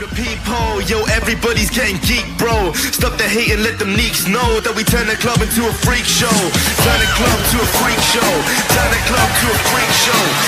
the peephole, yo, everybody's getting geek, bro. Stop the hate and let them neeks know that we turn the club into a freak show. Turn the club to a freak show. Turn the club to a freak show.